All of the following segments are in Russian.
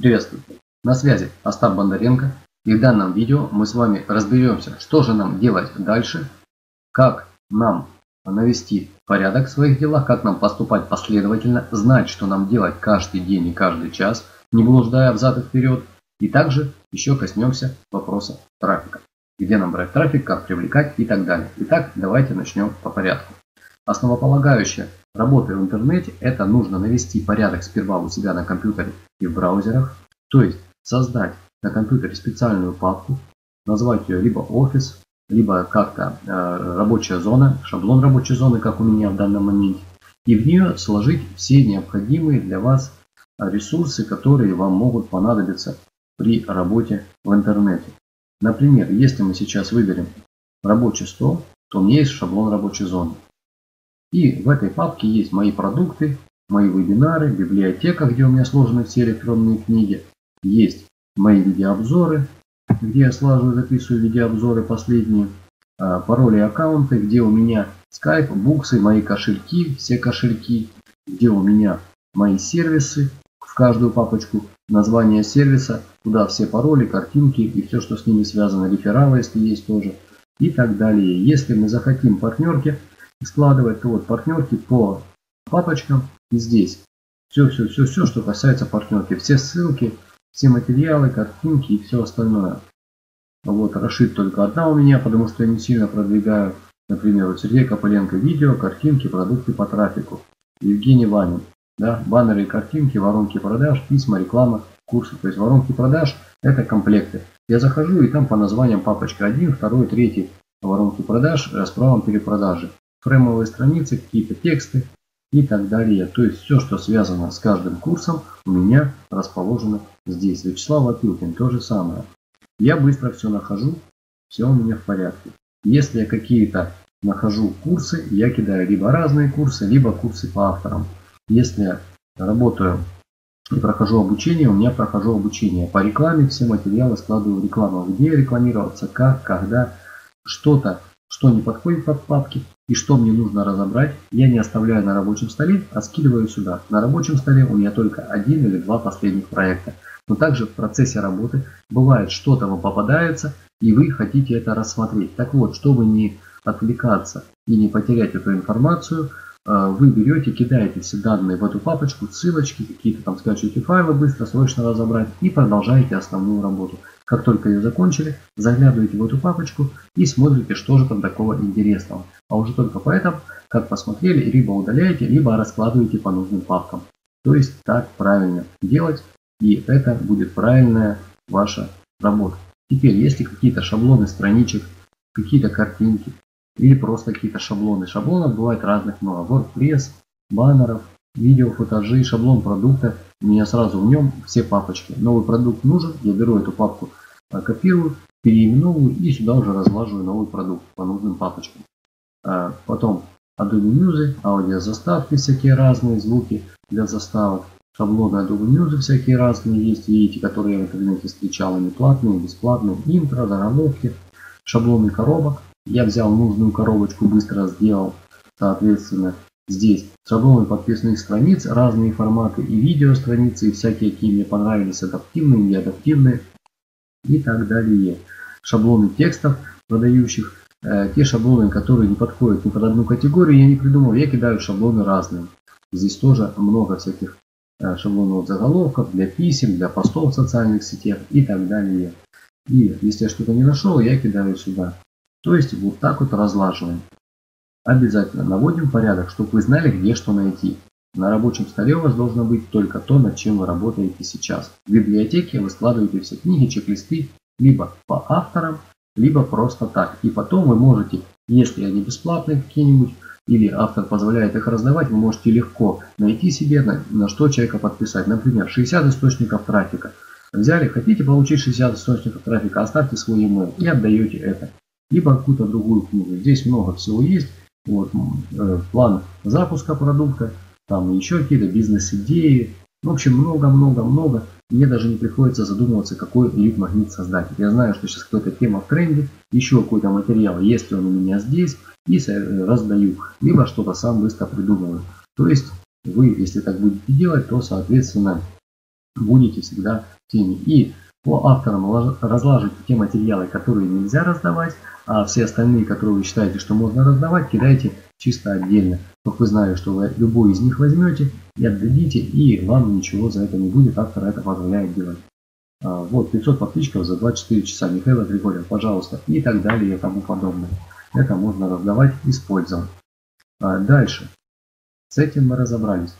Приветствуйте! На связи Остап Бондаренко и в данном видео мы с вами разберемся, что же нам делать дальше, как нам навести порядок в своих делах, как нам поступать последовательно, знать, что нам делать каждый день и каждый час, не блуждая взад и вперед. И также еще коснемся вопроса трафика. Где нам брать трафик, как привлекать и так далее. Итак, давайте начнем по порядку. Основополагающая работа в интернете – это нужно навести порядок сперва у себя на компьютере и в браузерах, то есть создать на компьютере специальную папку, назвать ее либо офис, либо как-то э, рабочая зона, шаблон рабочей зоны, как у меня в данном моменте, и в нее сложить все необходимые для вас ресурсы, которые вам могут понадобиться при работе в интернете. Например, если мы сейчас выберем рабочий стол, то у меня есть шаблон рабочей зоны. И в этой папке есть мои продукты, мои вебинары, библиотека, где у меня сложены все электронные книги. Есть мои видеообзоры, где я слажу записываю видеообзоры последние, а, пароли аккаунты, где у меня Skype, буксы, мои кошельки, все кошельки, где у меня мои сервисы, в каждую папочку название сервиса, туда все пароли, картинки и все, что с ними связано, рефералы, если есть тоже, и так далее. Если мы захотим партнерки складывать, то вот партнерки по папочкам и здесь. Все-все-все-все, что касается партнерки. Все ссылки, все материалы, картинки и все остальное. Вот, расшит только одна у меня, потому что я не сильно продвигаю. Например, вот Сергей Копыленко видео, картинки, продукты по трафику. Евгений Ванин. Да, баннеры и картинки, воронки продаж, письма, реклама, курсы. То есть воронки продаж это комплекты. Я захожу и там по названиям папочка 1, 2, 3 воронки продаж с правом перепродажи. Фреймовые страницы, какие-то тексты, и так далее. То есть все, что связано с каждым курсом, у меня расположено здесь. Вячеслав Опилкин, то же самое. Я быстро все нахожу, все у меня в порядке. Если я какие-то нахожу курсы, я кидаю либо разные курсы, либо курсы по авторам. Если я работаю и прохожу обучение, у меня прохожу обучение. По рекламе все материалы складываю в рекламу. Где рекламироваться, как, когда, что-то, что не подходит под папки, и что мне нужно разобрать, я не оставляю на рабочем столе, а скидываю сюда. На рабочем столе у меня только один или два последних проекта. Но также в процессе работы бывает что-то вам попадается, и вы хотите это рассмотреть. Так вот, чтобы не отвлекаться и не потерять эту информацию, э, вы берете, кидаете все данные в эту папочку, ссылочки, какие-то там скачиваете файлы быстро, срочно разобрать и продолжаете основную работу. Как только ее закончили, заглядываете в эту папочку и смотрите, что же там такого интересного. А уже только поэтому, как посмотрели, либо удаляете, либо раскладываете по нужным папкам. То есть так правильно делать, и это будет правильная ваша работа. Теперь, если какие-то шаблоны страничек, какие-то картинки или просто какие-то шаблоны. Шаблонов бывает разных много. WordPress, баннеров, видео, футажи, шаблон продукта. У меня сразу в нем все папочки. Новый продукт нужен, я беру эту папку, э, копирую, переименовываю и сюда уже разлаживаю новый продукт по нужным папочкам. А потом Adobe Music, аудиозаставки всякие разные, звуки для заставок. Шаблоны Adobe Music всякие разные есть, видите, которые я в интернете встречал, они платные, бесплатные, интро, заголовки, шаблоны коробок. Я взял нужную коробочку, быстро сделал, соответственно, Здесь шаблоны подписных страниц, разные форматы и видео страницы, и всякие, какие мне понравились, адаптивные, неадаптивные и так далее. Шаблоны текстов, продающих, э, те шаблоны, которые не подходят ни под одну категорию, я не придумал, я кидаю шаблоны разные. Здесь тоже много всяких э, шаблонов заголовков для писем, для постов в социальных сетях и так далее. И если я что-то не нашел, я кидаю сюда. То есть вот так вот разлаживаем. Обязательно наводим порядок, чтобы вы знали, где что найти. На рабочем столе у вас должно быть только то, над чем вы работаете сейчас. В библиотеке вы складываете все книги, чек-листы либо по авторам, либо просто так. И потом вы можете, если они бесплатные какие-нибудь, или автор позволяет их раздавать, вы можете легко найти себе, на, на что человека подписать. Например, 60 источников трафика. Взяли, хотите получить 60 источников трафика, оставьте свой email и отдаете это. Либо какую-то другую книгу. Здесь много всего есть. Вот, э, план запуска продукта, там еще какие-то бизнес-идеи. В общем, много-много-много. Мне даже не приходится задумываться, какой лид-магнит создать. Я знаю, что сейчас какая-то тема в тренде, еще какой-то материал, если он у меня здесь, и раздаю. Либо что-то сам быстро придумываю. То есть вы, если так будете делать, то, соответственно, будете всегда в теме. И по авторам разлаживайте те материалы, которые нельзя раздавать, а все остальные, которые вы считаете, что можно раздавать, кидайте чисто отдельно. Чтобы вы знали, что вы любой из них возьмете и отдадите, и вам ничего за это не будет, автор это позволяет делать. А, вот 500 подписчиков за 24 часа Михаила Григорьева, пожалуйста, и так далее и тому подобное. Это можно раздавать, использовать. Дальше. С этим мы разобрались.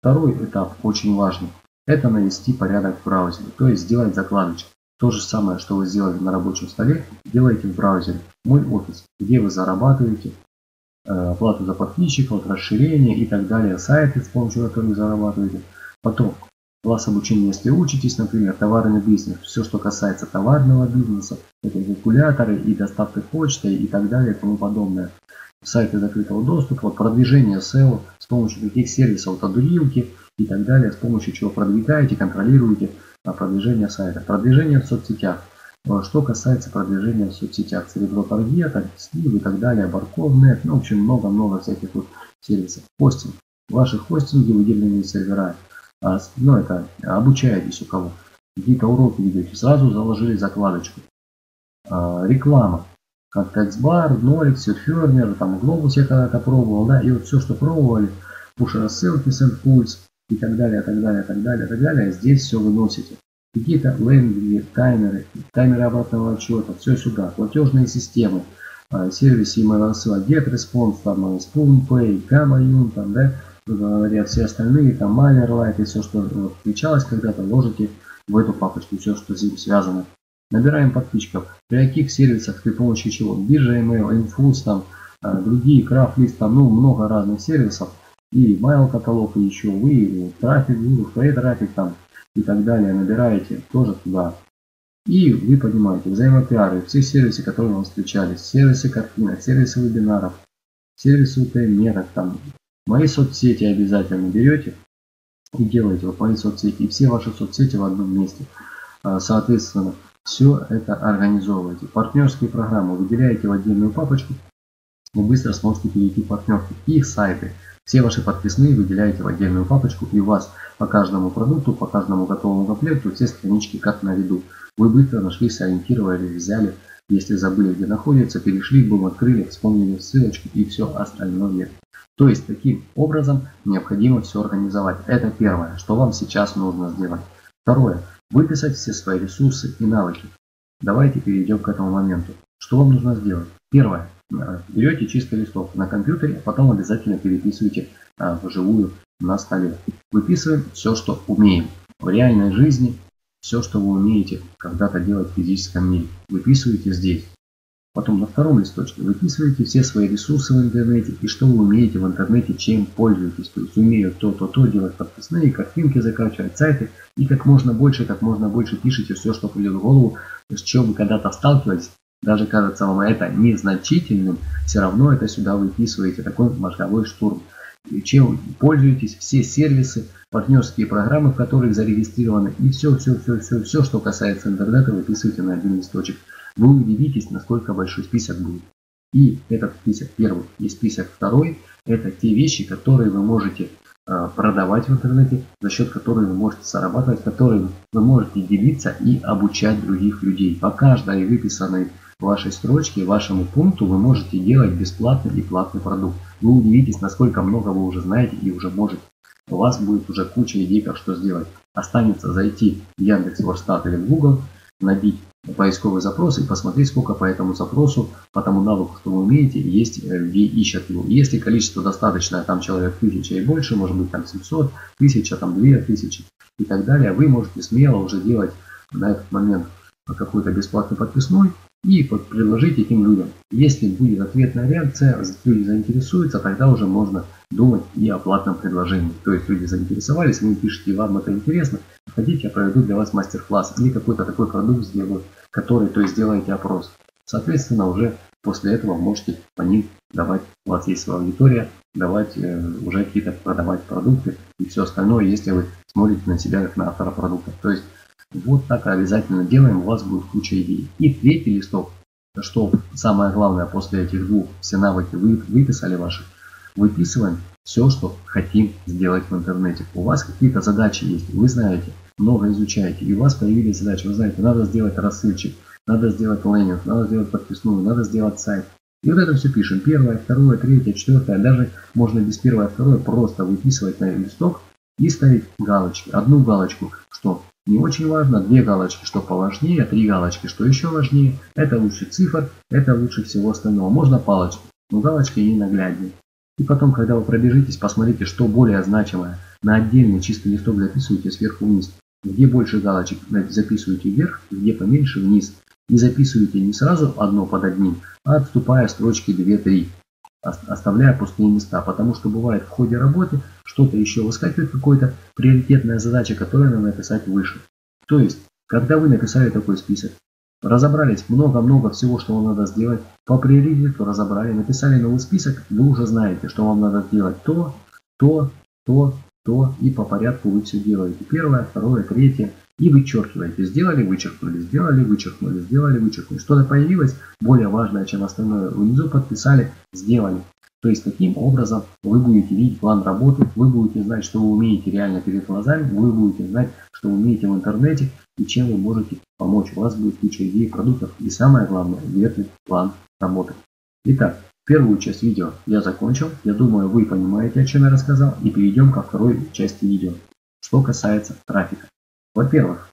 Второй этап очень важный. Это навести порядок в браузере, то есть сделать закладочки. То же самое, что вы сделали на рабочем столе, делайте в браузере. Мой офис, где вы зарабатываете, э, плату за подписчиков, расширение и так далее, сайты, с помощью которых вы зарабатываете. Потом класс обучения, если учитесь, например, товарный бизнес, все, что касается товарного бизнеса, это калькуляторы и доставка почты и так далее и тому подобное. Сайты закрытого доступа, продвижение SEO с помощью каких сервисов, от одурилки и так далее, с помощью чего продвигаете, контролируете продвижение сайта. Продвижение в соцсетях. Что касается продвижения в соцсетях, Серебро Таргета, Слив и так далее, Барков.нет, ну, в общем, много-много всяких вот сервисов. Хостинг. Ваши хостинги, выделенные сервера. А, ну, это обучаетесь у кого. Какие-то уроки ведете, сразу заложили закладочку. А, реклама. Как TextBar, Norix, Surferner, там Globus я когда-то пробовал, да, и вот все, что пробовали, пуш рассылки, SendPulse и так далее, так далее, так далее, так далее, здесь все выносите. Какие-то лендинги, таймеры, таймеры обратного отчета, все сюда, платежные системы, а, сервисы email рассылок, GetResponse, там, SpoonPay, Gamma там, да, говорят, все остальные, там MailerLite и все, что вот, включалось когда-то, ложите в эту папочку, все, что с ним связано. Набираем подписчиков. При каких сервисах, при помощи чего? Биржа email, Infus, там, а, другие, Craftlist, там, ну, много разных сервисов. И mail каталог, и еще вы, трафик, фрей трафик там и так далее набираете тоже туда. И вы понимаете, взаимопиары, все сервисы, которые вам встречались, сервисы картинок, сервисы вебинаров, сервисы УТМ-меток, там, Мои соцсети обязательно берете и делаете вот мои соцсети и все ваши соцсети в одном месте. А, соответственно, все это организовываете. Партнерские программы выделяете в отдельную папочку и быстро сможете перейти в партнерки. Их сайты, все ваши подписные выделяете в отдельную папочку и у вас по каждому продукту, по каждому готовому комплекту все странички как на виду. Вы быстро нашли, сориентировали, взяли. Если забыли, где находится, перешли, бум, открыли, вспомнили ссылочку и все остальное. То есть таким образом необходимо все организовать. Это первое, что вам сейчас нужно сделать. Второе, выписать все свои ресурсы и навыки. Давайте перейдем к этому моменту. Что вам нужно сделать? Первое, берете чистый листок на компьютере, а потом обязательно переписывайте э, вживую на столе. Выписываем все, что умеем. В реальной жизни все, что вы умеете когда-то делать в физическом мире. Выписывайте здесь. Потом на втором листочке выписываете все свои ресурсы в интернете и что вы умеете в интернете, чем пользуетесь. То есть умею то, то, то, делать подписные, картинки закачивать, сайты. И как можно больше, как можно больше пишите все, что придет в голову, с чем вы когда-то сталкивались. Даже кажется вам это незначительным, все равно это сюда выписываете. Такой мозговой штурм. И чем пользуетесь, все сервисы, партнерские программы, в которых зарегистрированы. И все, все, все, все, все, что касается интернета, выписывайте на один листочек вы удивитесь, насколько большой список будет. И этот список первый и список второй – это те вещи, которые вы можете а, продавать в интернете, за счет которых вы можете зарабатывать, которые вы можете делиться и обучать других людей. По каждой выписанной вашей строчке, вашему пункту вы можете делать бесплатный и платный продукт. Вы удивитесь, насколько много вы уже знаете и уже можете. У вас будет уже куча идей, как что сделать. Останется зайти в Яндекс, Ворстат или в Google, набить поисковый запрос и посмотреть, сколько по этому запросу, по тому навыку, что вы умеете, есть, э, где ищут его. Если количество достаточное, там человек тысяча и больше, может быть там 700, тысяча, там 2000 и так далее, вы можете смело уже делать на этот момент какой-то бесплатный подписной и предложить этим людям. Если будет ответная реакция, люди заинтересуются, тогда уже можно думать и о платном предложении. То есть люди заинтересовались, вы пишете, вам это интересно, хотите, я проведу для вас мастер-класс или какой-то такой продукт сделаю, который, то есть сделаете опрос. Соответственно, уже после этого можете по ним давать, у вас есть своя аудитория, давать э, уже какие-то продавать продукты и все остальное, если вы смотрите на себя как на автора продукта. То есть вот так обязательно делаем, у вас будет куча идей. И третий листок, что самое главное после этих двух, все навыки вы выписали ваши, выписываем все, что хотим сделать в интернете. У вас какие-то задачи есть, вы знаете, много изучаете, и у вас появились задачи, вы знаете, надо сделать рассылчик, надо сделать лендинг, надо сделать подписную, надо сделать сайт. И вот это все пишем. Первое, второе, третье, четвертое. Даже можно без первое, второе просто выписывать на листок и ставить галочки. Одну галочку, что не очень важно, две галочки, что поважнее, три галочки, что еще важнее. Это лучше цифр, это лучше всего остального. Можно палочки, но галочки не нагляднее. И потом, когда вы пробежитесь, посмотрите, что более значимое. На отдельный чистый листок записывайте сверху вниз. Где больше галочек записывайте вверх, где поменьше вниз. И записывайте не сразу одно под одним, а отступая строчки 2-3, оставляя пустые места. Потому что бывает в ходе работы что-то еще выскакивает, какая-то приоритетная задача, которую надо написать выше. То есть, когда вы написали такой список, разобрались много-много всего, что вам надо сделать, по приоритету разобрали, написали новый список, вы уже знаете, что вам надо сделать то, то, то, то, и по порядку вы все делаете. Первое, второе, третье, и вычеркиваете. Сделали, вычеркнули, сделали, вычеркнули, сделали, вычеркнули. Что-то появилось более важное, чем остальное. Внизу подписали, сделали. То есть таким образом вы будете видеть план работы, вы будете знать, что вы умеете реально перед глазами, вы будете знать, что вы умеете в интернете и чем вы можете помочь. У вас будет куча идей, продуктов и самое главное, верный план работы. Итак, первую часть видео я закончил. Я думаю, вы понимаете, о чем я рассказал. И перейдем ко второй части видео. Что касается трафика. Во-первых,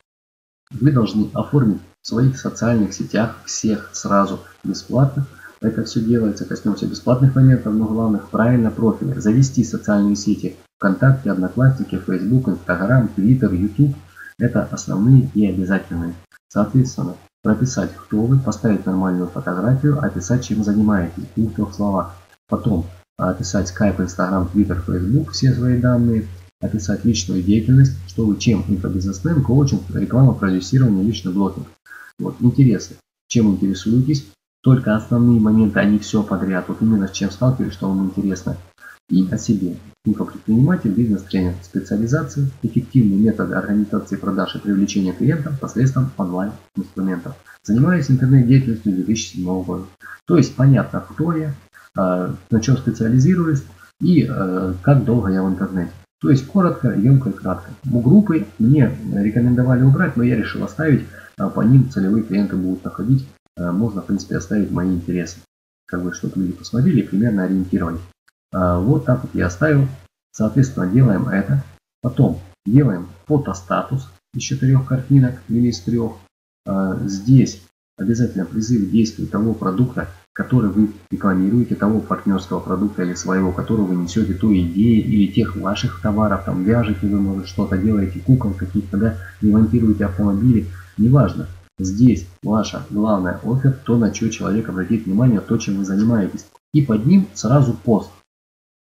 вы должны оформить в своих социальных сетях всех сразу бесплатно. Это все делается, коснемся бесплатных моментов, но главных правильно профили. Завести социальные сети ВКонтакте, Одноклассники, Facebook, Instagram, Twitter, YouTube. Это основные и обязательные. Соответственно, прописать, кто вы, поставить нормальную фотографию, описать, чем занимаетесь, в двух словах. Потом описать Skype, Instagram, Twitter, Facebook, все свои данные, описать личную деятельность, что вы чем, инфобизнесмен, коучинг, реклама, продюсирование, личный блогинг. Вот, интересно, чем интересуетесь, только основные моменты, не все подряд, вот именно с чем сталкивались, что вам интересно. И о себе. Инфопредприниматель, бизнес-тренер, специализации, эффективные методы организации продаж и привлечения клиентов посредством онлайн-инструментов. Занимаюсь интернет-деятельностью 2007 года. То есть понятно, кто я, а, на чем специализируюсь и а, как долго я в интернете. То есть коротко, емко и кратко. Группы мне рекомендовали убрать, но я решил оставить. А по ним целевые клиенты будут находить. А, можно, в принципе, оставить мои интересы. Как бы, чтобы люди посмотрели и примерно ориентировались. А, вот так вот я оставил. Соответственно, делаем это. Потом делаем фотостатус из четырех картинок или из трех. Здесь обязательно призыв к действию того продукта, который вы рекламируете, того партнерского продукта или своего, который вы несете, ту идею или тех ваших товаров, там вяжете вы, может, что-то делаете, кукол каких-то, да, ремонтируете автомобили, неважно. Здесь ваша главная офер, то, на что человек обратит внимание, то, чем вы занимаетесь. И под ним сразу пост.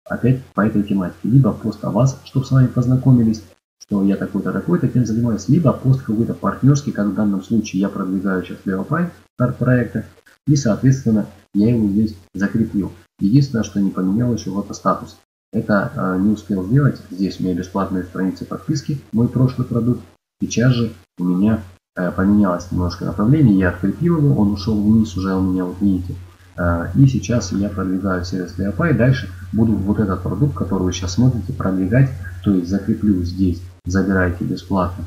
Опять по этой тематике. Либо пост о вас, чтобы с вами познакомились, что я такой-то, такой-то, тем занимаюсь. Либо пост какой-то партнерский, как в данном случае я продвигаю сейчас Леопай, старт проекта. И, соответственно, я его здесь закрепил. Единственное, что не поменял еще вот статус. Это э, не успел сделать. Здесь у меня бесплатные страницы подписки, мой прошлый продукт. Сейчас же у меня поменялось немножко направление. Я открепил его, он ушел вниз уже у меня, вот видите. Э, и сейчас я продвигаю сервис Leopay. Дальше буду вот этот продукт, который вы сейчас смотрите, продвигать. То есть закреплю здесь, забирайте бесплатно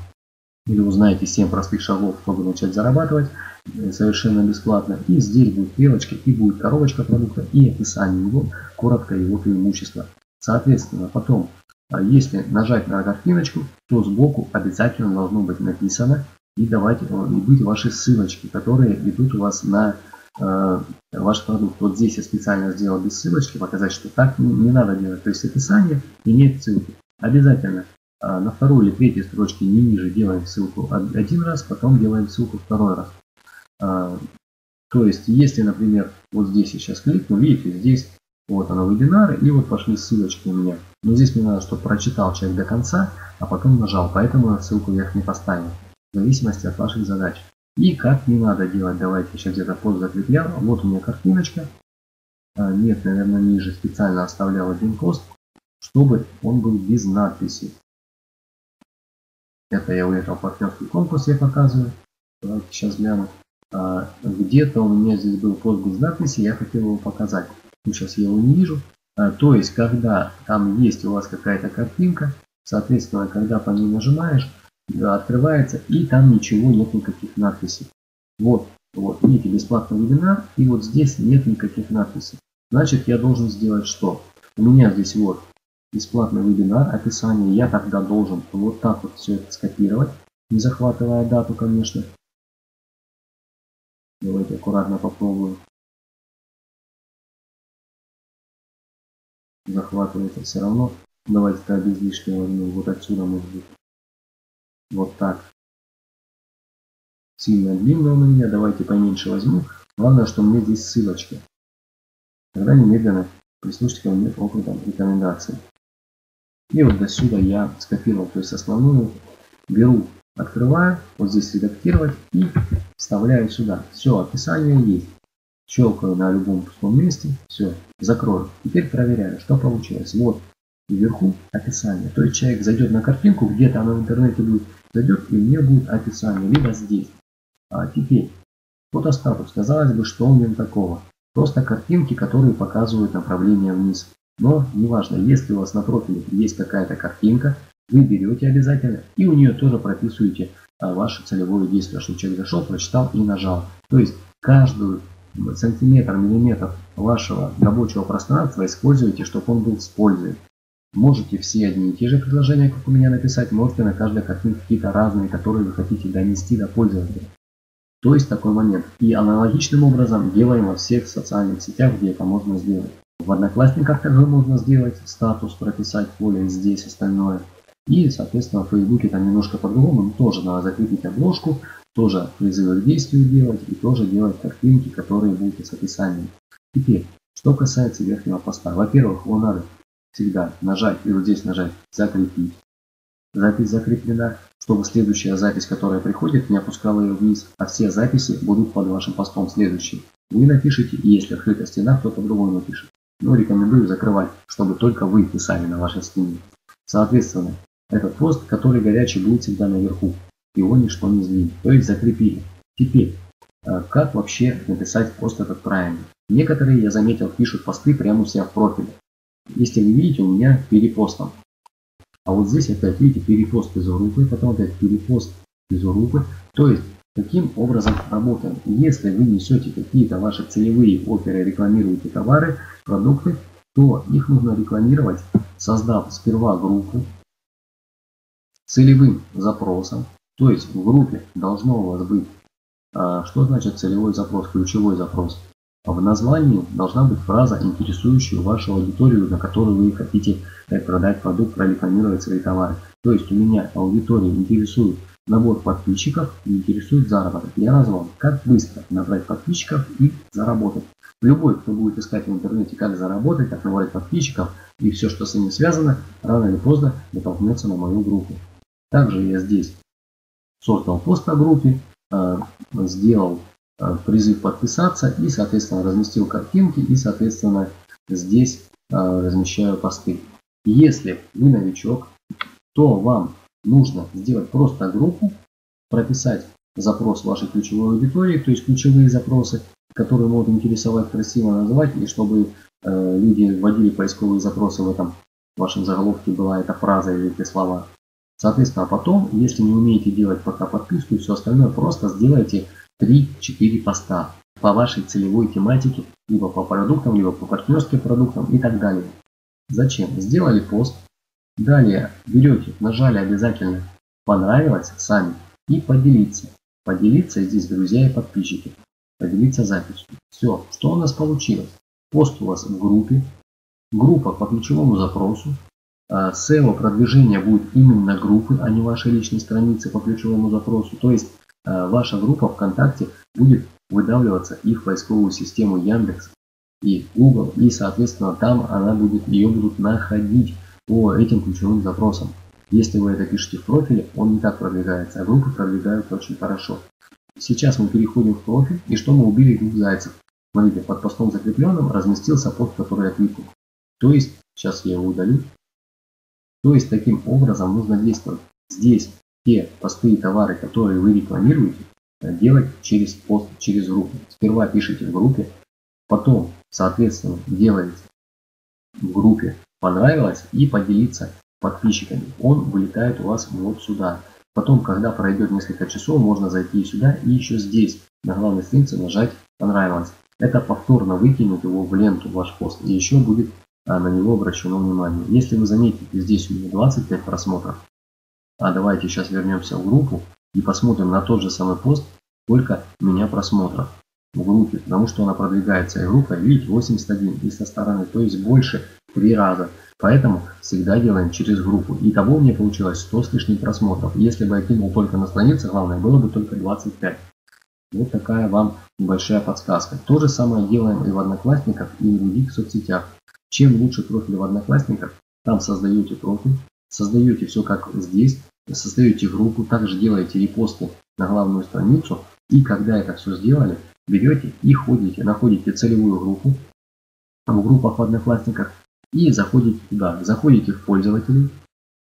или узнаете 7 простых шагов, чтобы начать зарабатывать э, совершенно бесплатно. И здесь будет стрелочка, и будет коробочка продукта, и описание его, коротко его преимущества. Соответственно, потом, а если нажать на картиночку, то сбоку обязательно должно быть написано и давать э, быть ваши ссылочки, которые ведут вас на э, ваш продукт. Вот здесь я специально сделал без ссылочки, показать, что так не, не надо делать. То есть описание и нет ссылки. Обязательно а на второй или третьей строчке не ниже делаем ссылку один раз, потом делаем ссылку второй раз. А, то есть, если, например, вот здесь я сейчас кликну, видите, здесь вот оно вебинары, и вот пошли ссылочки у меня. Но здесь мне надо, чтобы прочитал человек до конца, а потом нажал, поэтому ссылку вверх не поставил. В зависимости от ваших задач. И как не надо делать, давайте сейчас где-то пост закреплял. Вот у меня картиночка. А, нет, наверное, ниже специально оставлял один пост, чтобы он был без надписи. Это я выиграл партнерский конкурс, я показываю. Давайте сейчас гляну. А, Где-то у меня здесь был пост без надписи, я хотел его показать. Ну, сейчас я его не вижу. А, то есть, когда там есть у вас какая-то картинка, соответственно, когда по ней нажимаешь, открывается, и там ничего нет никаких надписей. Вот, вот, видите, бесплатный вебинар, и вот здесь нет никаких надписей. Значит, я должен сделать что? У меня здесь вот бесплатный вебинар, описание. Я тогда должен вот так вот все это скопировать, не захватывая дату, конечно. Давайте аккуратно попробую. Захватывается все равно. Давайте-ка без лишнего возьмем. Вот отсюда может быть. Вот так. Сильно длинно у меня. Давайте поменьше возьму. Главное, что у меня здесь ссылочки. Тогда немедленно прислушайте ко мне опытом рекомендаций. И вот до сюда я скопировал, то есть основную беру, открываю, вот здесь редактировать и вставляю сюда. Все, описание есть. Щелкаю на любом пустом месте, все, закрою. Теперь проверяю, что получилось. Вот вверху описание. То есть человек зайдет на картинку, где-то она в интернете будет, зайдет и у нее будет описание, либо здесь. А теперь, фотостатус, казалось бы, что у него такого? Просто картинки, которые показывают направление вниз. Но неважно, если у вас на профиле есть какая-то картинка, вы берете обязательно и у нее тоже прописываете а, ваше целевое действие, чтобы человек зашел, прочитал и нажал. То есть каждую сантиметр, миллиметр вашего рабочего пространства используйте, чтобы он был с. Можете все одни и те же предложения, как у меня написать, можете на каждой картинке какие-то разные, которые вы хотите донести до пользователя. То есть такой момент. И аналогичным образом делаем во всех социальных сетях, где это можно сделать. В Одноклассниках также можно сделать статус, прописать поле здесь остальное. И, соответственно, в Фейсбуке там немножко по-другому, но тоже надо закрепить обложку, тоже призывы к действию делать и тоже делать картинки, которые будут с описанием. Теперь, что касается верхнего поста. Во-первых, его надо всегда нажать и вот здесь нажать «Закрепить». Запись закреплена, чтобы следующая запись, которая приходит, не опускала ее вниз, а все записи будут под вашим постом следующие. Вы напишите, и если открыта стена, кто-то другой напишет. Но рекомендую закрывать, чтобы только вы писали на вашей стене. Соответственно, этот пост, который горячий, будет всегда наверху. Его ничто не сдвинет. То есть закрепили. Теперь, э, как вообще написать пост этот правильно? Некоторые, я заметил, пишут посты прямо у себя в профиле. Если вы видите, у меня перепостом. А вот здесь опять, видите, перепост из группы, потом опять перепост из группы. То есть, таким образом работаем. Если вы несете какие-то ваши целевые оперы, рекламируете товары, продукты, то их нужно рекламировать, создав сперва группу целевым запросом. То есть в группе должно у вас быть, а, что значит целевой запрос, ключевой запрос. В названии должна быть фраза, интересующая вашу аудиторию, на которую вы хотите э, продать продукт, прорекламировать свои товары. То есть у меня аудитория интересует набор подписчиков и интересует заработок. Я назвал, как быстро набрать подписчиков и заработать. Любой, кто будет искать в интернете, как заработать, как набрать подписчиков и все, что с ними связано, рано или поздно натолкнется на мою группу. Также я здесь создал пост о группе, э, сделал призыв подписаться и, соответственно, разместил картинки и, соответственно, здесь э, размещаю посты. Если вы новичок, то вам нужно сделать просто группу, прописать запрос вашей ключевой аудитории, то есть ключевые запросы, которые могут интересовать, красиво называть, и чтобы э, люди вводили поисковые запросы в этом вашем заголовке была эта фраза или эти слова. Соответственно, потом, если не умеете делать пока подписку и все остальное, просто сделайте 3-4 поста по вашей целевой тематике, либо по продуктам, либо по партнерским продуктам и так далее. Зачем? Сделали пост. Далее берете, нажали обязательно понравилось сами и поделиться. Поделиться здесь друзья и подписчики. Поделиться записью. Все, что у нас получилось? Пост у вас в группе. Группа по ключевому запросу. SEO а, продвижение будет именно группы, а не вашей личной страницы по ключевому запросу. То есть ваша группа ВКонтакте будет выдавливаться и в поисковую систему Яндекс и Google, и соответственно там она будет, ее будут находить по этим ключевым запросам. Если вы это пишете в профиле, он не так продвигается, а группы продвигаются очень хорошо. Сейчас мы переходим в профиль, и что мы убили двух зайцев. Смотрите, под постом закрепленным разместился пост, который я кликнул. То есть, сейчас я его удалю. То есть, таким образом нужно действовать. Здесь те посты и товары, которые вы рекламируете, э, делать через пост, через группу. Сперва пишите в группе, потом, соответственно, делаете в группе понравилось и поделиться подписчиками. Он вылетает у вас вот сюда. Потом, когда пройдет несколько часов, можно зайти сюда и еще здесь, на главной странице, нажать «Понравилось». Это повторно выкинуть его в ленту, ваш пост, и еще будет а, на него обращено внимание. Если вы заметите, здесь у меня 25 просмотров, а давайте сейчас вернемся в группу и посмотрим на тот же самый пост, только у меня просмотров в группе, потому что она продвигается и группа, видите, 81 и со стороны, то есть больше 3 раза. Поэтому всегда делаем через группу. И того мне получилось 100 с лишним просмотров. Если бы я кинул только на странице, главное, было бы только 25. Вот такая вам небольшая подсказка. То же самое делаем и в Одноклассниках, и в других соцсетях. Чем лучше профиль в Одноклассниках, там создаете профиль, создаете все как здесь, создаете группу, также делаете репосты на главную страницу. И когда это все сделали, берете и ходите, находите целевую группу в группах в Одноклассниках и заходите туда. Заходите в пользователей,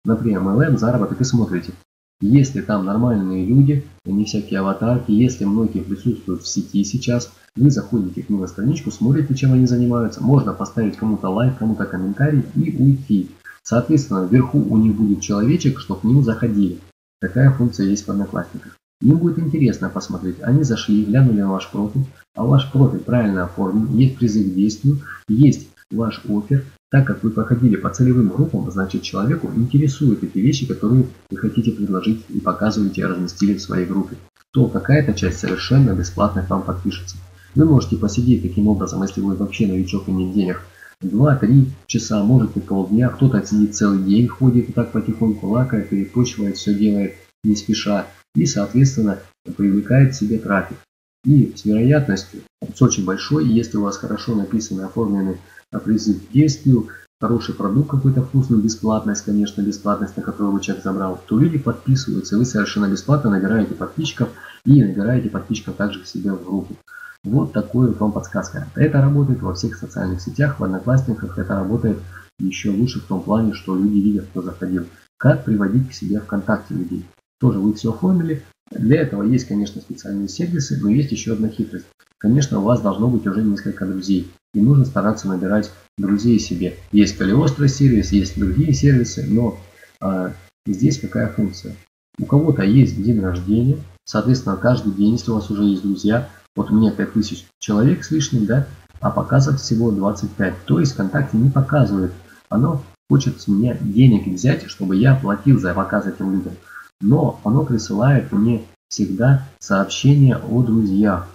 например, MLM, заработок и смотрите, если там нормальные люди, не всякие аватарки, если многие присутствуют в сети сейчас, вы заходите к ним на страничку, смотрите, чем они занимаются, можно поставить кому-то лайк, кому-то комментарий и уйти. Соответственно, вверху у них будет человечек, чтобы к ним заходили. Такая функция есть в Одноклассниках. Им будет интересно посмотреть. Они зашли, глянули на ваш профиль, а ваш профиль правильно оформлен, есть призыв к действию, есть ваш офер, так как вы проходили по целевым группам, значит человеку интересуют эти вещи, которые вы хотите предложить и показываете, разместили в своей группе. То какая-то часть совершенно бесплатно к вам подпишется. Вы можете посидеть таким образом, если вы вообще новичок и нет денег, 2-3 часа, может и полдня, кто-то сидит целый день, ходит и так потихоньку лакает, перепочивает, все делает не спеша и, соответственно, привлекает к себе трафик. И с вероятностью, с очень большой, если у вас хорошо написаны, оформлены призыв к действию, хороший продукт какой-то вкусный, бесплатность, конечно, бесплатность, на которую вы человек забрал, то люди подписываются, вы совершенно бесплатно набираете подписчиков и набираете подписчиков также к себе в группу. Вот такой вам подсказка. Это работает во всех социальных сетях, в Одноклассниках это работает еще лучше в том плане, что люди видят, кто заходил. Как приводить к себе ВКонтакте людей. Тоже вы все оформили. Для этого есть, конечно, специальные сервисы, но есть еще одна хитрость. Конечно, у вас должно быть уже несколько друзей. И нужно стараться набирать друзей себе. Есть Калиостро сервис, есть другие сервисы, но а, здесь какая функция? У кого-то есть день рождения, соответственно, каждый день, если у вас уже есть друзья, вот у меня 5000 человек с лишним, да, а показывает всего 25. То есть ВКонтакте не показывает. Оно хочет с меня денег взять, чтобы я платил за показ этим людям но оно присылает мне всегда сообщение о друзьях.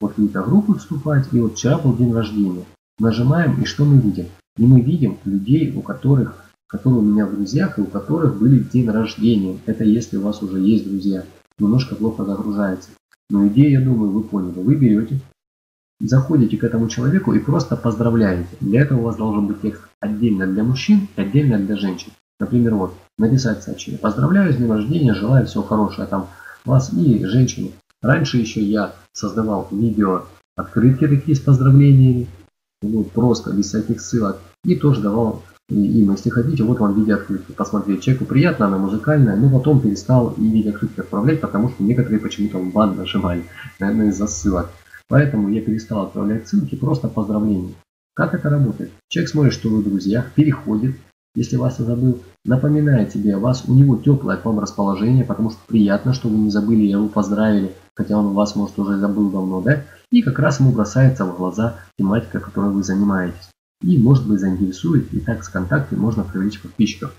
Вот какие-то группы вступать, и вот вчера был день рождения. Нажимаем, и что мы видим? И мы видим людей, у которых, которые у меня в друзьях, и у которых были день рождения. Это если у вас уже есть друзья. Немножко плохо загружается. Но идею, я думаю, вы поняли. Вы берете, заходите к этому человеку и просто поздравляете. Для этого у вас должен быть текст отдельно для мужчин и отдельно для женщин. Например, вот, написать сообщение. Поздравляю с днем рождения, желаю всего хорошего там вас и женщине. Раньше еще я создавал видео открытки такие с поздравлениями, вот, просто без всяких ссылок. И тоже давал им, если хотите, вот вам видео открытки. Посмотреть, человеку приятно, она музыкальная, но потом перестал и видео открытки отправлять, потому что некоторые почему-то в бан нажимали, наверное, из-за ссылок. Поэтому я перестал отправлять ссылки, просто поздравления. Как это работает? Человек смотрит, что вы в друзьях, переходит, если Вася забыл, напоминаю тебе о вас, у него теплое к вам расположение, потому что приятно, что вы не забыли, его поздравили, хотя он вас, может, уже забыл давно, да? И как раз ему бросается в глаза тематика, которой вы занимаетесь. И, может быть, заинтересует, и так с контакте можно привлечь подписчиков.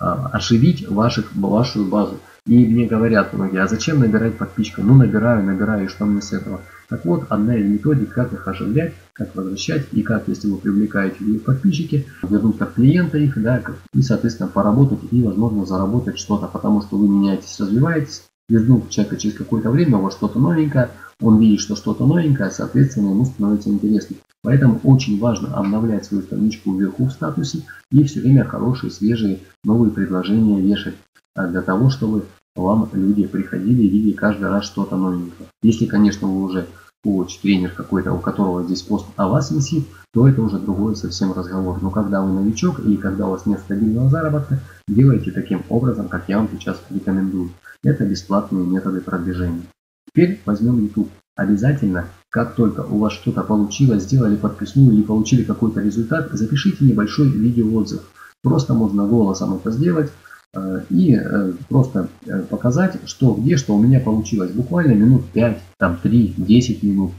А, оживить ваших, вашу базу. И мне говорят многие, а зачем набирать подписчиков? Ну, набираю, набираю, и что мне с этого? Так вот, одна из методик, как их оживлять, как возвращать и как, если вы привлекаете их подписчики, вернуть как клиента их, да, и, соответственно, поработать и, возможно, заработать что-то, потому что вы меняетесь, развиваетесь, вернув человека через какое-то время, у вас что-то новенькое, он видит, что что-то новенькое, соответственно, ему становится интересно. Поэтому очень важно обновлять свою страничку вверху в статусе и все время хорошие, свежие, новые предложения вешать а, для того, чтобы вам люди приходили и видели каждый раз что-то новенькое. Если, конечно, вы уже коуч, тренер какой-то, у которого здесь пост о вас висит, то это уже другой совсем разговор. Но когда вы новичок или когда у вас нет стабильного заработка, делайте таким образом, как я вам сейчас рекомендую. Это бесплатные методы продвижения. Теперь возьмем YouTube. Обязательно, как только у вас что-то получилось, сделали подписную или получили какой-то результат, запишите небольшой видеоотзыв. Просто можно голосом это сделать, Э, и э, просто э, показать, что где, что у меня получилось. Буквально минут 5, там 3, 10 минут.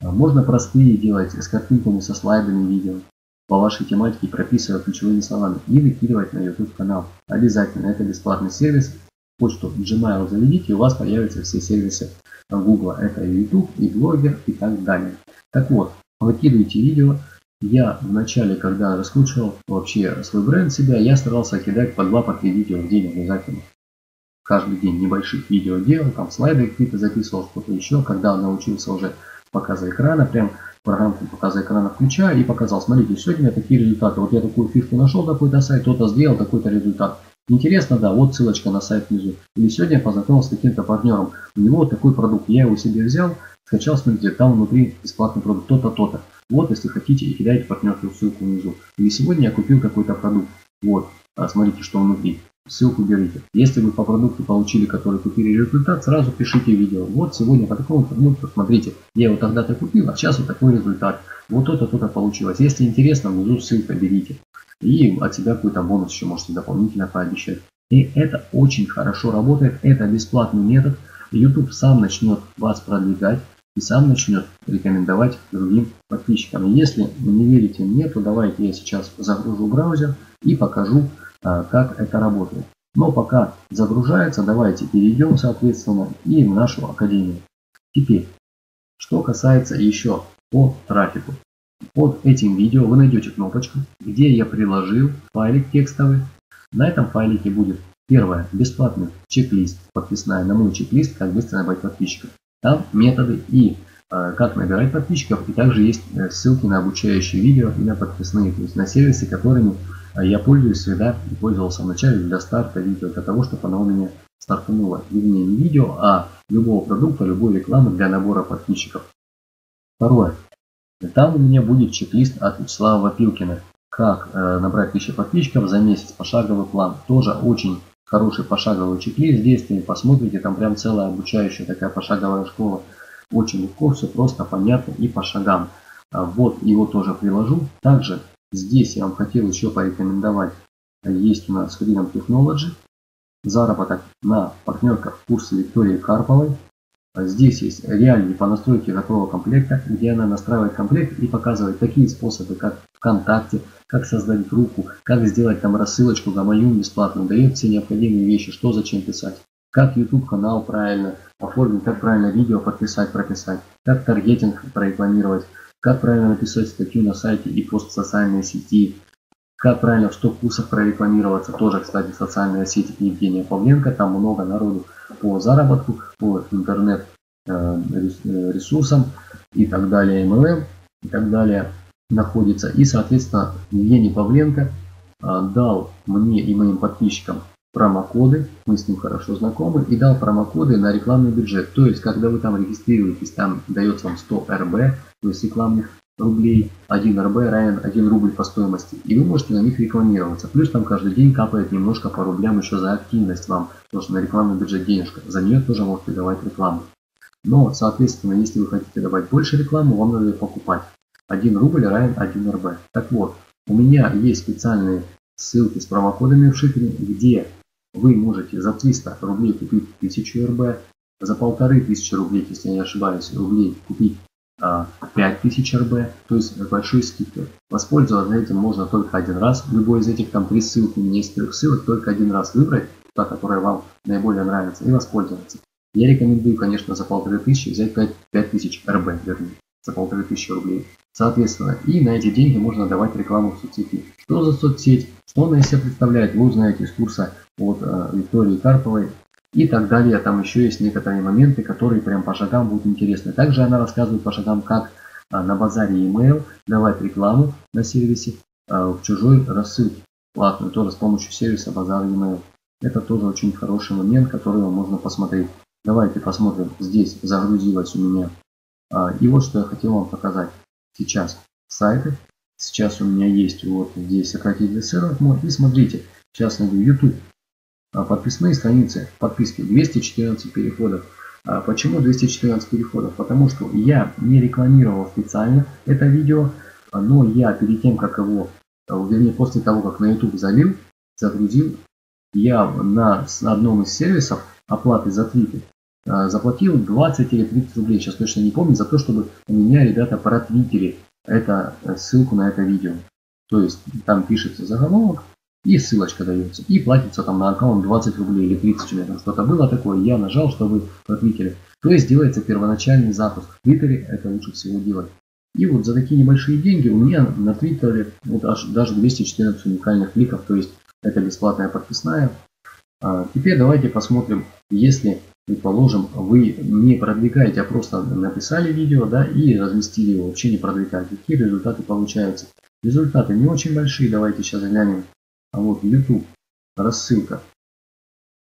Можно простые делать с картинками, со слайдами видео по вашей тематике, прописывая ключевыми словами и выкидывать на YouTube канал. Обязательно, это бесплатный сервис. Почту Gmail заведите, и у вас появятся все сервисы Google. Это и YouTube, и блогер, и так далее. Так вот, выкидывайте видео, я в начале, когда раскручивал вообще свой бренд себя, я старался кидать по 2 по 3 видео в день обязательно. Каждый день небольших видео делал, там слайды какие-то записывал, что-то еще. Когда научился уже показа экрана, прям программку показа экрана включаю и показал, смотрите, сегодня у меня такие результаты. Вот я такую фишку нашел, такой-то сайт, кто-то сделал такой-то результат. Интересно, да, вот ссылочка на сайт внизу. Или сегодня я познакомился с каким-то партнером. У него вот такой продукт, я его себе взял, скачал, смотрите, там внутри бесплатный продукт, то-то, то-то. Вот, если хотите, и кидайте партнерскую ссылку внизу. Или сегодня я купил какой-то продукт. Вот, а, смотрите, что внутри. Ссылку берите. Если вы по продукту получили, который купили результат, сразу пишите видео. Вот сегодня по такому продукту, смотрите, я его тогда-то купил, а сейчас вот такой результат. Вот то-то, то-то получилось. Если интересно, внизу ссылка берите. И от себя какой-то бонус еще можете дополнительно пообещать. И это очень хорошо работает. Это бесплатный метод. YouTube сам начнет вас продвигать и сам начнет рекомендовать другим подписчикам. Если вы не верите мне, то давайте я сейчас загружу браузер и покажу, а, как это работает. Но пока загружается, давайте перейдем, соответственно, и в нашу академию. Теперь, что касается еще по трафику. Под этим видео вы найдете кнопочку, где я приложил файлик текстовый. На этом файлике будет первое бесплатный чек-лист, подписная на мой чек-лист, как быстро набрать подписчиков. Там методы и э, как набирать подписчиков. И также есть э, ссылки на обучающие видео и на подписные, то есть на сервисы, которыми э, я пользуюсь всегда и пользовался вначале для старта видео, для того, чтобы оно у меня стартануло. Вернее, не видео, а любого продукта, любой рекламы для набора подписчиков. Второе. Там у меня будет чек-лист от Вячеслава Вапилкина. Как э, набрать 1000 подписчиков за месяц, пошаговый план. Тоже очень хороший пошаговый чек-лист. Вы посмотрите, там прям целая обучающая такая пошаговая школа. Очень легко, все просто, понятно и по шагам. А вот его тоже приложу. Также здесь я вам хотел еще порекомендовать. Есть у нас Freedom Technology. Заработок на партнерках курса Виктории Карповой. Здесь есть реалии по настройке готового комплекта, где она настраивает комплект и показывает такие способы, как ВКонтакте, как создать группу, как сделать там рассылочку на мою бесплатную, дает все необходимые вещи, что зачем писать, как YouTube канал правильно оформить, как правильно видео подписать, прописать, как таргетинг прорекламировать, как правильно написать статью на сайте и пост в социальные сети, как правильно в 100 курсах прорекламироваться, тоже, кстати, социальная сеть Евгения Павленко, там много народу по заработку, по интернет э, ресурсам и так далее, MLM и так далее находится. И, соответственно, Евгений Павленко а, дал мне и моим подписчикам промокоды, мы с ним хорошо знакомы, и дал промокоды на рекламный бюджет. То есть, когда вы там регистрируетесь, там дается вам 100 РБ, то есть рекламных рублей, 1 РБ равен 1 рубль по стоимости. И вы можете на них рекламироваться. Плюс там каждый день капает немножко по рублям еще за активность вам, потому что на рекламный бюджет денежка. За нее тоже можете давать рекламу. Но, соответственно, если вы хотите давать больше рекламы, вам надо ее покупать. 1 рубль равен 1 РБ. Так вот, у меня есть специальные ссылки с промокодами в шифре, где вы можете за 300 рублей купить 1000 РБ, за 1500 рублей, если я не ошибаюсь, рублей купить 5000 РБ, то есть большой скидкой. Воспользоваться этим можно только один раз. Любой из этих там три ссылки, у меня есть трех ссылок, только один раз выбрать, та, которая вам наиболее нравится, и воспользоваться. Я рекомендую, конечно, за 1500 взять 5, 5000 РБ, вернее, за 1500 рублей. Соответственно, и на эти деньги можно давать рекламу в соцсети. Что за соцсеть, что она из себя представляет, вы узнаете из курса от э, Виктории Карповой и так далее. Там еще есть некоторые моменты, которые прям по шагам будут интересны. Также она рассказывает по шагам, как э, на базаре email давать рекламу на сервисе э, в чужой рассылке платную, тоже с помощью сервиса базар email. Это тоже очень хороший момент, который можно посмотреть. Давайте посмотрим. Здесь загрузилось у меня. А, и вот что я хотел вам показать сейчас сайты. Сейчас у меня есть вот здесь сократить для серверов мой. И смотрите, сейчас найду YouTube. А, подписные страницы, подписки 214 переходов. А, почему 214 переходов? Потому что я не рекламировал специально это видео, но я перед тем, как его, вернее после того, как на YouTube залил, загрузил я на одном из сервисов оплаты за твиты э, заплатил 20 или 30 рублей, сейчас точно не помню, за то, чтобы у меня ребята протвитили это, э, ссылку на это видео. То есть там пишется заголовок и ссылочка дается. И платится там на аккаунт 20 рублей или 30 у меня там что-то было такое. Я нажал, чтобы протвитили. То есть делается первоначальный запуск. В Твиттере это лучше всего делать. И вот за такие небольшие деньги у меня на Твиттере вот аж даже 214 уникальных кликов, то есть это бесплатная подписная. А теперь давайте посмотрим, если, предположим, вы не продвигаете, а просто написали видео, да, и разместили его, вообще не продвигаете, какие результаты получаются. Результаты не очень большие, давайте сейчас глянем. А вот YouTube, рассылка.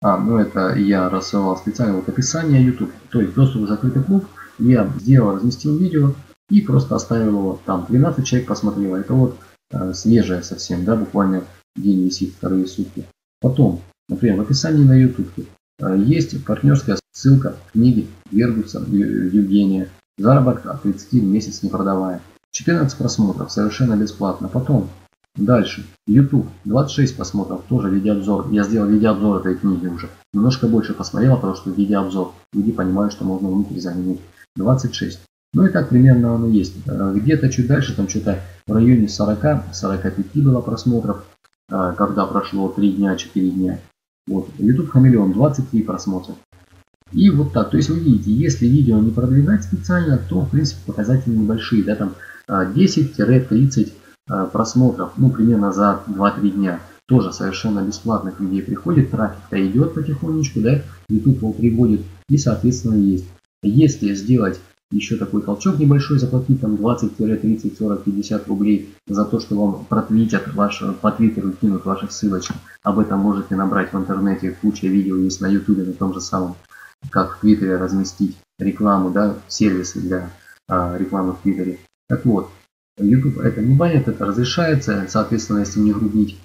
А, ну это я рассылал специально вот описание YouTube, то есть доступ в закрытый клуб. Я сделал, разместил видео, и просто оставил его там. 12 человек посмотрело. Это вот э, свежее совсем, да, буквально день висит, вторые сутки. Потом, например, в описании на YouTube э, есть партнерская ссылка книги Вергуса Евгения. Заработок от 30 в месяц не продавая. 14 просмотров, совершенно бесплатно. Потом, дальше, YouTube, 26 просмотров, тоже видеообзор. Я сделал видеообзор этой книги уже. Немножко больше посмотрела, потому что видеообзор. Люди понимают, что можно внутрь заглянуть. 26. Ну и так примерно оно есть. Э, где-то чуть дальше, там что-то в районе 40-45 было просмотров, э, когда прошло 3 дня, 4 дня. Вот, YouTube Хамелеон 23 просмотра. И вот так, то есть вы видите, если видео не продвигать специально, то в принципе показатели небольшие, да, там 10-30 э, просмотров, ну примерно за 2-3 дня. Тоже совершенно бесплатных людей приходит, трафик-то идет потихонечку, да, YouTube его приводит и соответственно есть. Если сделать еще такой толчок небольшой, заплатить там 20, 30, 40, 50 рублей за то, что вам протвитят ваш, по твиттеру кинут ваши ссылочки. Об этом можете набрать в интернете, куча видео есть на ютубе, на том же самом, как в твиттере разместить рекламу, да, сервисы для а, рекламы в твиттере. Так вот, YouTube это не банит, это разрешается, соответственно, если не грубить.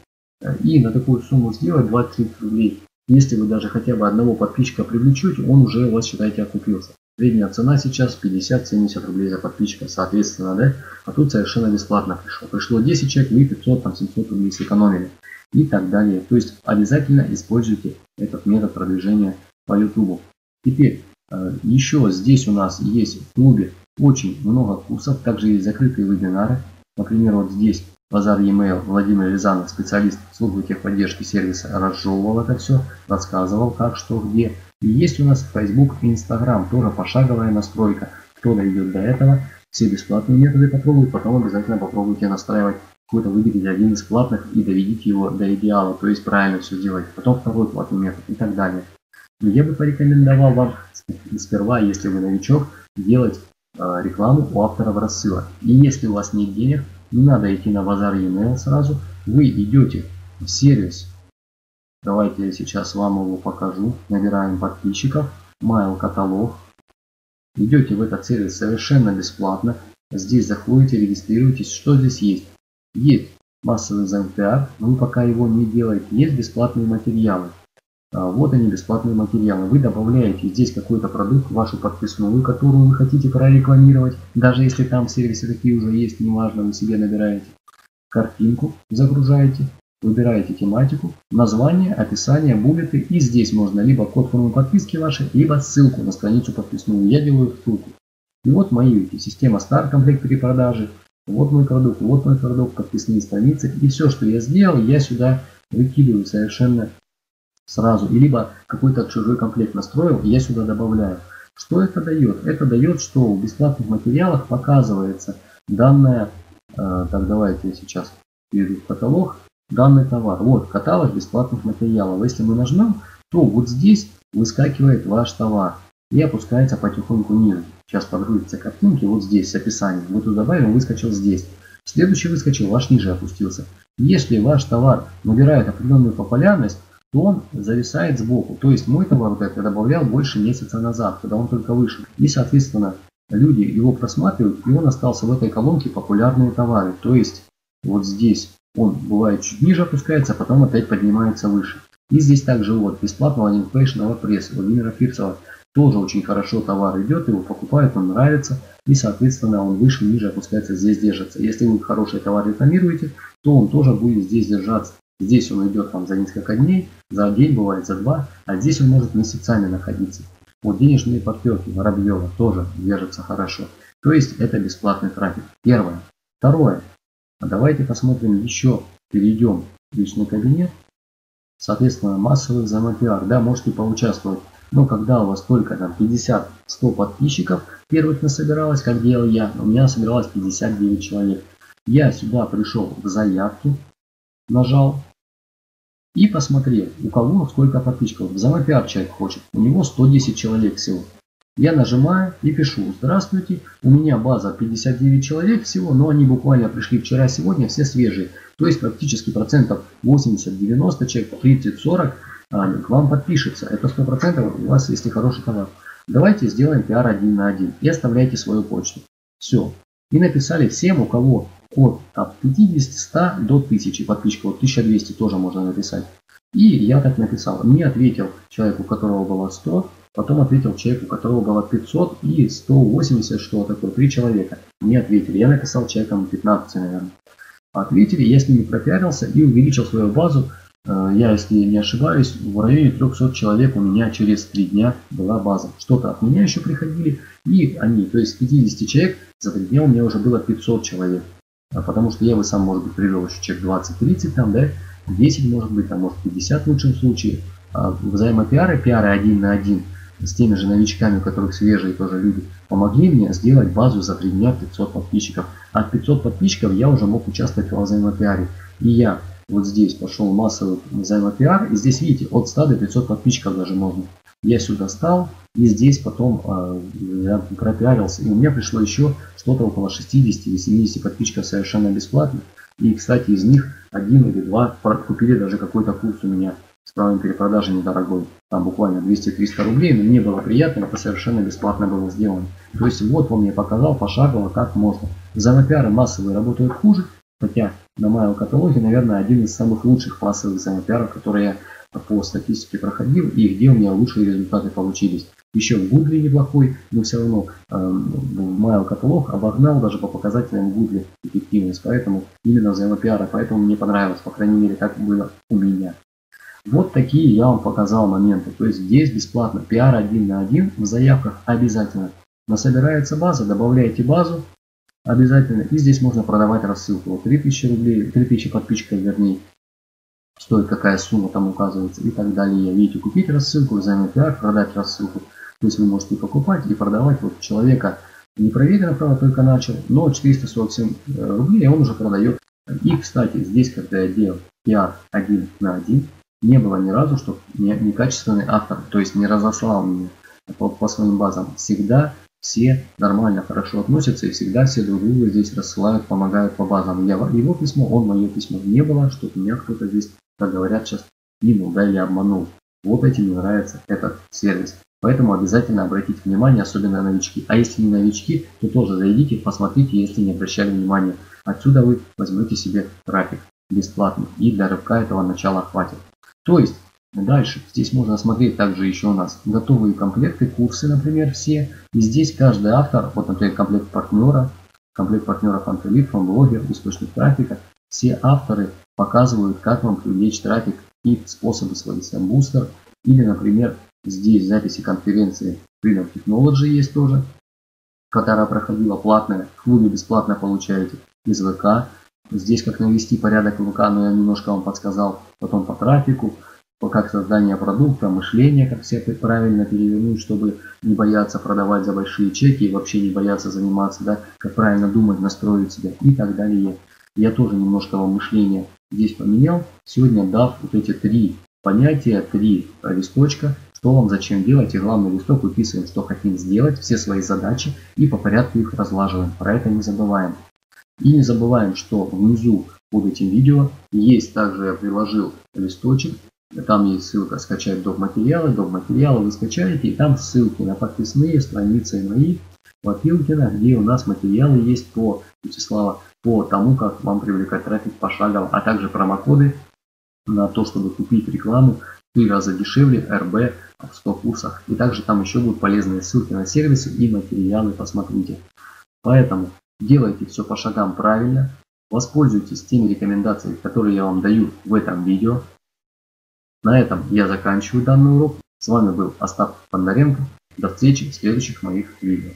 И на такую сумму сделать 20 рублей. Если вы даже хотя бы одного подписчика привлечете, он уже у вас, считайте, окупился. Средняя цена сейчас 50-70 рублей за подписчика, соответственно, да? А тут совершенно бесплатно пришло. Пришло 10 человек, вы 500, там 700 рублей сэкономили. И так далее. То есть обязательно используйте этот метод продвижения по YouTube. Теперь, э, еще здесь у нас есть в клубе очень много курсов. Также есть закрытые вебинары. Например, вот здесь Базар e-mail Владимир Рязанов, специалист службы техподдержки сервиса, разжевывал это все, рассказывал как, что, где. И есть у нас Facebook и Instagram, тоже пошаговая настройка. Кто дойдет до этого, все бесплатные методы попробуют, потом обязательно попробуйте настраивать какой-то выберите один из платных и доведите его до идеала, то есть правильно все сделать. Потом второй платный метод и так далее. Но я бы порекомендовал вам сперва, если вы новичок, делать рекламу у авторов рассылок. И если у вас нет денег, не надо идти на базар e-mail сразу. Вы идете в сервис. Давайте я сейчас вам его покажу. Набираем подписчиков. Mail каталог. Идете в этот сервис совершенно бесплатно. Здесь заходите, регистрируйтесь. Что здесь есть? Есть массовый ЗМТР, вы пока его не делаете. Есть бесплатные материалы. А, вот они, бесплатные материалы. Вы добавляете здесь какой-то продукт, вашу подписную, которую вы хотите прорекламировать. Даже если там сервисы такие уже есть, неважно, вы себе набираете. Картинку загружаете, выбираете тематику, название, описание, буллеты. И здесь можно либо код формы подписки вашей, либо ссылку на страницу подписную. Я делаю ссылку. И вот мои система старт комплект перепродажи. Вот мой продукт, вот мой продукт, подписные страницы. И все, что я сделал, я сюда выкидываю совершенно сразу, и либо какой-то чужой комплект настроил, и я сюда добавляю. Что это дает? Это дает, что в бесплатных материалах показывается данная, э, так давайте я сейчас перейду в каталог, данный товар. Вот каталог бесплатных материалов. Если мы нажмем, то вот здесь выскакивает ваш товар и опускается потихоньку ниже. Сейчас подгрузятся картинки вот здесь с описанием. Мы тут добавим, выскочил здесь. Следующий выскочил, ваш ниже опустился. Если ваш товар набирает определенную популярность, то он зависает сбоку. То есть мой товар вот я добавлял больше месяца назад, когда он только вышел. И, соответственно, люди его просматривают, и он остался в этой колонке популярные товары. То есть вот здесь он бывает чуть ниже опускается, а потом опять поднимается выше. И здесь также вот бесплатного линкпейдж на пресс Владимира Фирцева. Тоже очень хорошо товар идет, его покупают, он нравится. И соответственно он выше, ниже опускается, здесь держится. Если вы хороший товар рекламируете, то он тоже будет здесь держаться. Здесь он идет там за несколько дней, за день бывает за два, а здесь он может месяцами находиться. Вот денежные подпилки Воробьева тоже держатся хорошо. То есть это бесплатный трафик. Первое. Второе. А давайте посмотрим еще, перейдем в личный кабинет. Соответственно, массовый взаимопиар. Да, можете поучаствовать. Но когда у вас только там 50-100 подписчиков первых насобиралось, как делал я, у меня собиралось 59 человек. Я сюда пришел в заявки, нажал и посмотрел, у кого сколько подписчиков. Взаимопиар человек хочет. У него 110 человек всего. Я нажимаю и пишу, здравствуйте, у меня база 59 человек всего, но они буквально пришли вчера-сегодня, все свежие. То есть практически процентов 80-90 человек, 30-40 а, к вам подпишется. Это 100% у вас, если хороший товар. Давайте сделаем пиар один на один и оставляйте свою почту. Все. И написали всем, у кого от, от 50-100 до 1000 подписчиков. Вот 1200 тоже можно написать. И я так написал. Мне ответил человек, у которого было 100, потом ответил человек, у которого было 500 и 180, что такое, 3 человека. Мне ответили. Я написал человеком 15, наверное. Ответили, я с ними пропиарился и увеличил свою базу. Э, я, если не ошибаюсь, в районе 300 человек у меня через 3 дня была база. Что-то от меня еще приходили, и они, то есть 50 человек, за 3 дня у меня уже было 500 человек. А потому что я бы сам, может быть, привел еще человек 20-30 там, да, 10 может быть, там может 50 в лучшем случае. А взаимопиары, пиары один на один с теми же новичками, у которых свежие тоже люди, помогли мне сделать базу за 3 дня 500 подписчиков. От 500 подписчиков я уже мог участвовать в взаимопиаре. И я вот здесь пошел массовый взаимопиар. И здесь, видите, от 100 до 500 подписчиков даже можно. Я сюда стал, и здесь потом э, я пропиарился. И у меня пришло еще что-то около 60 или 70 подписчиков совершенно бесплатно. И, кстати, из них один или два купили даже какой-то курс у меня с правом перепродажи недорогой. Там буквально 200-300 рублей, но мне было приятно, это совершенно бесплатно было сделано. То есть вот он мне показал пошагово, как можно. Замопиары массовые работают хуже, хотя на моем каталоге, наверное, один из самых лучших массовых замопиаров, которые я по статистике проходил и где у меня лучшие результаты получились. Еще в Гугле неплохой, но все равно э, Mail каталог обогнал даже по показателям Гугле эффективность. Поэтому именно взаимопиара, поэтому мне понравилось, по крайней мере, как было у меня. Вот такие я вам показал моменты. То есть здесь бесплатно пиар один на один в заявках обязательно. Насобирается база, добавляете базу обязательно. И здесь можно продавать рассылку. Вот 3000 рублей, 3000 подписчиков вернее стоит какая сумма там указывается и так далее. Видите, купить рассылку, займет пиар, продать рассылку. То есть вы можете покупать и продавать. Вот человека не проверено, правда, только начал, но 447 э, рублей он уже продает. И, кстати, здесь, когда я делал пиар один на один, не было ни разу, что некачественный автор, то есть не разослал мне по, по своим базам. Всегда все нормально, хорошо относятся и всегда все друг друга здесь рассылают, помогают по базам. Я его письмо, он мое письмо. Не было, что меня кто-то здесь как говорят сейчас, кинул, да, или обманул. Вот этим мне нравится этот сервис. Поэтому обязательно обратите внимание, особенно новички. А если не новички, то тоже зайдите, посмотрите, если не обращали внимания. Отсюда вы возьмете себе трафик бесплатно. И для рыбка этого начала хватит. То есть, дальше, здесь можно смотреть также еще у нас готовые комплекты, курсы, например, все. И здесь каждый автор, вот, например, комплект партнера, комплект партнеров Антолит, блогер, источник трафика. Все авторы показывают, как вам привлечь трафик и способы свой сам бустер. Или, например, здесь записи конференции Freedom Technology есть тоже, которая проходила платная, в клубе бесплатно получаете из ВК. Здесь как навести порядок в ВК, но я немножко вам подсказал, потом по трафику, по как создание продукта, мышление, как все правильно перевернуть, чтобы не бояться продавать за большие чеки и вообще не бояться заниматься, да, как правильно думать, настроить себя и так далее. Я тоже немножко вам мышление здесь поменял, сегодня дав вот эти три понятия, три листочка, что вам зачем делать, и главный листок выписываем, что хотим сделать, все свои задачи и по порядку их разлаживаем. Про это не забываем. И не забываем, что внизу под этим видео есть также я приложил листочек, там есть ссылка скачать доп. материалы, доп. материалы вы скачаете, и там ссылки на подписные страницы мои, Вапилкина, где у нас материалы есть по Вячеслава по тому, как вам привлекать трафик пошагово, а также промокоды на то, чтобы купить рекламу в 3 раза дешевле РБ в 100 курсах. И также там еще будут полезные ссылки на сервисы и материалы, посмотрите. Поэтому делайте все по шагам правильно, Воспользуйтесь теми рекомендациями, которые я вам даю в этом видео. На этом я заканчиваю данный урок. С вами был Остап Бондаренко. До встречи в следующих моих видео.